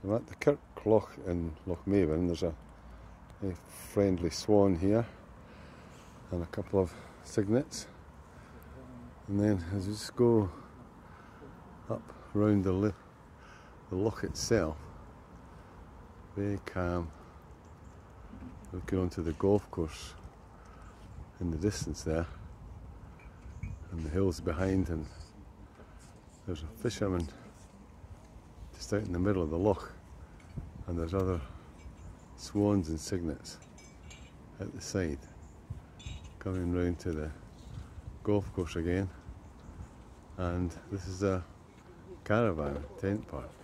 So I'm at the Kirk Loch in Lochmaben. There's a, a friendly swan here and a couple of cygnets. And then as we just go up round the, the loch itself, very calm, looking onto the golf course in the distance there, and the hills behind, and there's a fisherman just out in the middle of the loch, and there's other swans and cygnets at the side, coming round to the golf course again, and this is a caravan tent park.